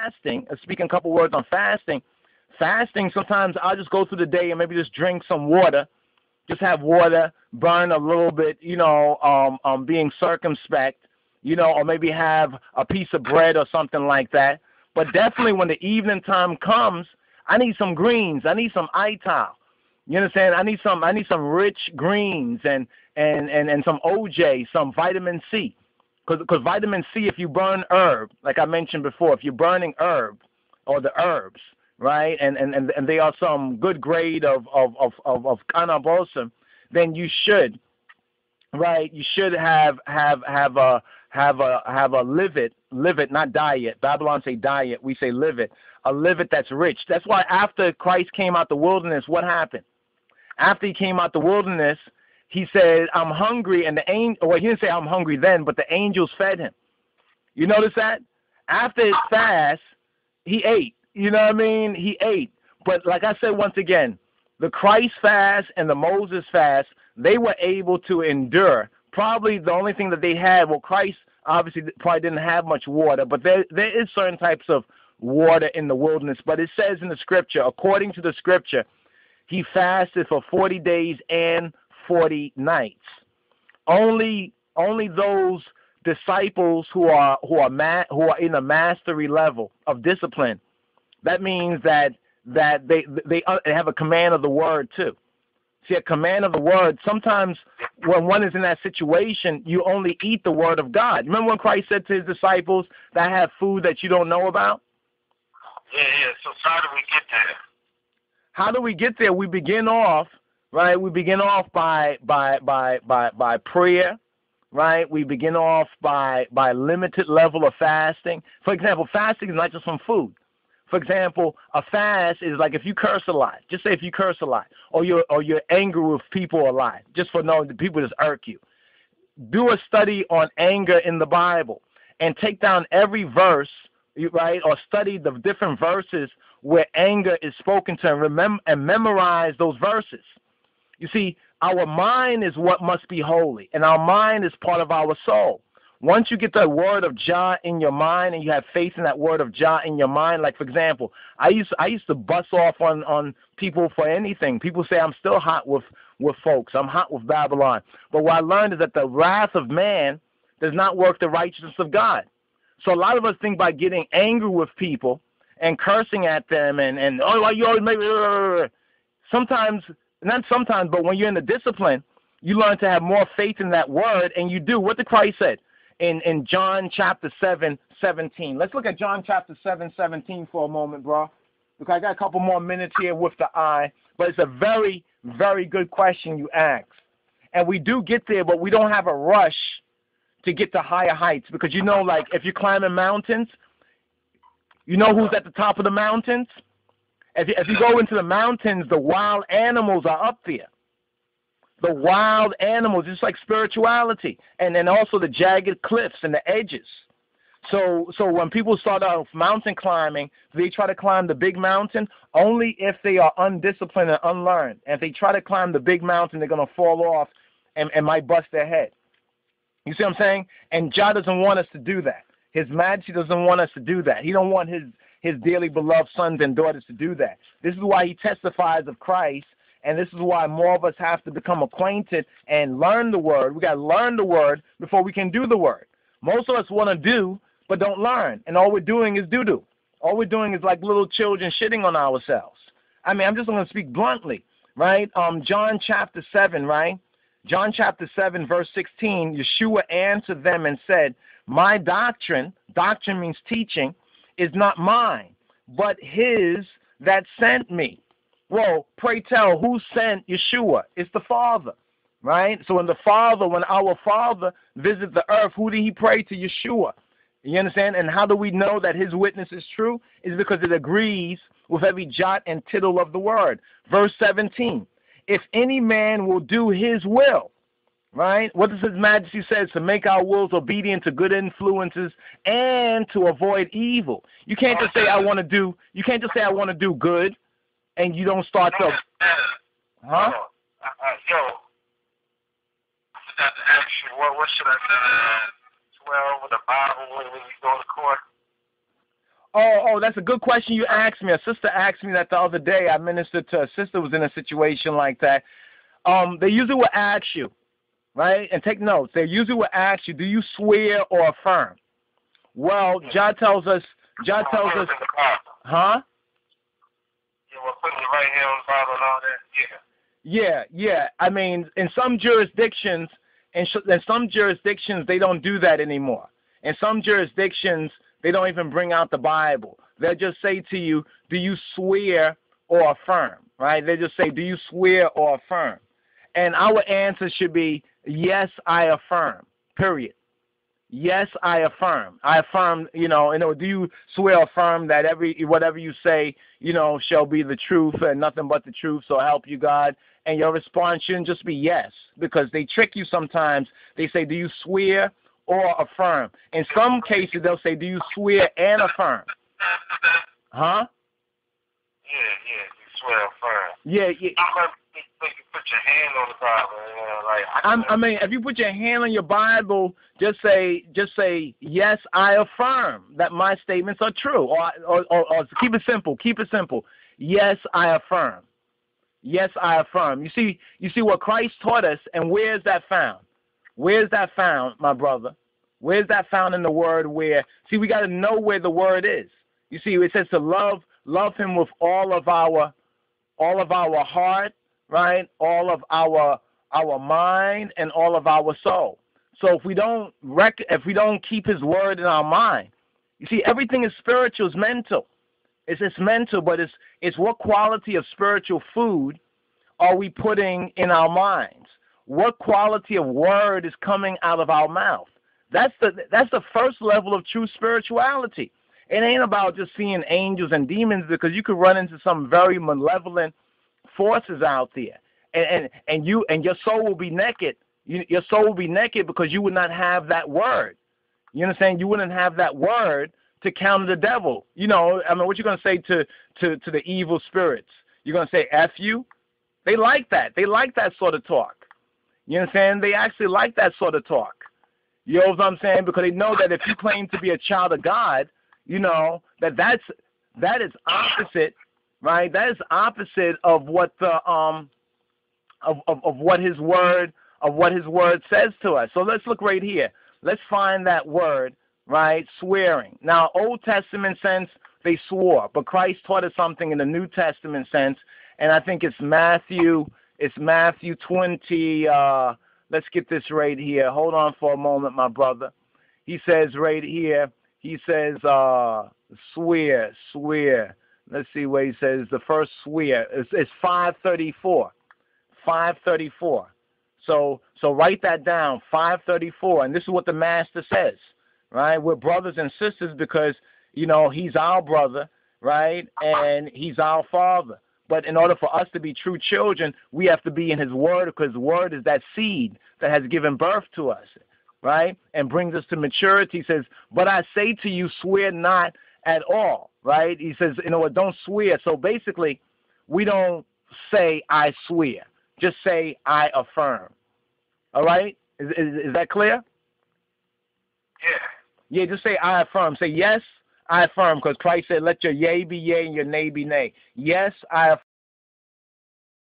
fasting, uh, speaking a couple words on fasting, fasting, sometimes I'll just go through the day and maybe just drink some water, just have water, burn a little bit, you know, um, um, being circumspect, you know, or maybe have a piece of bread or something like that. But definitely when the evening time comes, I need some greens. I need some ital. You understand? I need some I need some rich greens and and and, and some OJ, some vitamin C. Because vitamin C, if you burn herb, like I mentioned before, if you're burning herb or the herbs, right, and and, and, and they are some good grade of of of of, of cannabosa, then you should, right, you should have have have a have a have a live it, live it, not diet. Babylon say diet, we say live it. A live it that's rich. That's why after Christ came out the wilderness, what happened? After he came out the wilderness, he said, I'm hungry, and the angel, well, he didn't say I'm hungry then, but the angels fed him. You notice that? After his fast, he ate. You know what I mean? He ate. But like I said once again, the Christ fast and the Moses fast, they were able to endure. Probably the only thing that they had, well, Christ obviously probably didn't have much water, but there there is certain types of water in the wilderness. But it says in the scripture, according to the scripture, he fasted for 40 days and 40 nights. Only only those disciples who are who are ma- who are in a mastery level of discipline. That means that that they uh, they have a command of the word too. See, a command of the word. Sometimes when one is in that situation, you only eat the word of God. Remember when Christ said to his disciples, "That have food that you don't know about." Yeah, yeah. So how do we get there? How do we get there? We begin off right? We begin off by by by by by prayer, right? We begin off by by limited level of fasting. For example, fasting is not just from food. For example, a fast is like if you curse a lot. Just say if you curse a lot, or you're or you're angry with people a lot, just for knowing that people just irk you. Do a study on anger in the Bible and take down every verse, right, or study the different verses where anger is spoken to and remember and memorize those verses. You see, our mind is what must be holy, and our mind is part of our soul. Once you get the word of Jah in your mind and you have faith in that word of Jah in your mind, like for example, I used I used to bust off on on people for anything. People say I'm still hot with with folks. I'm hot with Babylon. But what I learned is that the wrath of man does not work the righteousness of God. So a lot of us think by getting angry with people and cursing at them and and oh you always make sometimes not sometimes, but when you're in the discipline, you learn to have more faith in that word, and you do what the Christ said in, in John chapter 7, 17. Let's look at John chapter 7, 17 for a moment, bro. Because I got a couple more minutes here with the eye, but it's a very, very good question you ask. And we do get there, but we don't have a rush to get to higher heights because you know, like if you're climbing mountains, you know who's at the top of the mountains? If you, you go into the mountains, the wild animals are up there. The wild animals, just like spirituality, and then also the jagged cliffs and the edges. So, so when people start off mountain climbing, they try to climb the big mountain only if they are undisciplined and unlearned. And if they try to climb the big mountain, they're gonna fall off and, and might bust their head. You see what I'm saying? And Jah doesn't want us to do that. His Majesty doesn't want us to do that. He don't want his his dearly beloved sons and daughters to do that. This is why he testifies of Christ, and this is why more of us have to become acquainted and learn the word. We got to learn the word before we can do the word. Most of us want to do, but don't learn, and all we're doing is doo doo. All we're doing is like little children shitting on ourselves. I mean, I'm just going to speak bluntly, right? Um, John chapter 7, right? John chapter 7, verse 16, Yeshua answered them and said, My doctrine, doctrine means teaching, is not mine, but his that sent me. Well, pray tell, who sent Yeshua? It's the Father, right? So when the Father, when our Father visited the earth, who did he pray to? Yeshua. You understand? And how do we know that his witness is true? Is because it agrees with every jot and tittle of the word. Verse 17 If any man will do his will, right? What does His Majesty says to make our wills obedient to good influences and to avoid evil. You can't just say I want to do. You can't just say I want to do good, and you don't start to. Huh? Uh, uh, yo, I forgot to ask you. What what should I say? Twelve with the Bible when you go to court. Oh, oh, that's a good question you asked me. A sister asked me that the other day. I ministered to a sister who was in a situation like that. Um, they usually will ask you, right? And take notes. They usually will ask you, do you swear or affirm? Well, John tells us. John tells us. Huh? Yeah, well, putting your right hand on the Bible and all that. Yeah. Yeah, yeah. I mean, in some jurisdictions, in, sh- in some jurisdictions, they don't do that anymore. In some jurisdictions, they don't even bring out the Bible. They'll just say to you, "Do you swear or affirm?" Right? They just say, "Do you swear or affirm?" And our answer should be, "Yes, I affirm." Period. Yes, I affirm. I affirm, you know, you know, do you swear affirm that every whatever you say, you know, shall be the truth and nothing but the truth, so help you God? And your response shouldn't just be yes, because they trick you sometimes. They say, Do you swear or affirm? In some cases they'll say, Do you swear and affirm? Huh? Yeah, yeah, you swear affirm. Yeah, yeah. I'm you put your hand on the Bible, you know, like. I'm, I mean, if you put your hand on your Bible, just say, just say, yes, I affirm that my statements are true, or, or, or, or keep it simple. Keep it simple. Yes, I affirm. Yes, I affirm. You see, you see what Christ taught us, and where is that found? Where is that found, my brother? Where is that found in the Word? Where? See, we got to know where the Word is. You see, it says to love, love Him with all of our, all of our heart, right? All of our our mind and all of our soul. So if we don't rec- if we don't keep His word in our mind, you see, everything is spiritual, it's mental. It's it's mental, but it's it's what quality of spiritual food are we putting in our minds? What quality of word is coming out of our mouth? That's the that's the first level of true spirituality. It ain't about just seeing angels and demons because you could run into some very malevolent forces out there, and and, and you and your soul will be naked. You, your soul will be naked because you would not have that word. You understand? You wouldn't have that word to counter the devil. You know, I mean, what you gonna say to to to the evil spirits? You're gonna say "f you"? They like that. They like that sort of talk. You understand? They actually like that sort of talk. You know what I'm saying? Because they know that if you claim to be a child of God, you know that that's that is opposite right? That is opposite of what the um of, of, of what his word of what his word says to us. So let's look right here. Let's find that word, right? Swearing. Now, Old Testament sense, they swore, but Christ taught us something in the New Testament sense, and I think it's Matthew. It's Matthew twenty. Uh, let's get this right here. Hold on for a moment, my brother. He says right here. He says, uh, "Swear, swear." Let's see where he says. The first swear is, is 534 534 so so write that down 534 and this is what the master says right? We're brothers and sisters because you know he's our brother right? And he's our father. But in order for us to be true children we have to be in his word because word is that seed that has given birth to us right? And brings us to maturity. He says but i say to you swear not at all, right? He says, you know what, don't swear. So basically, we don't say I swear. Just say I affirm. All right? Is, is, is that clear? Yeah. Yeah, just say I affirm. Say yes, I affirm, because Christ said, let your yea be yea and your nay be nay. Yes, I affirm.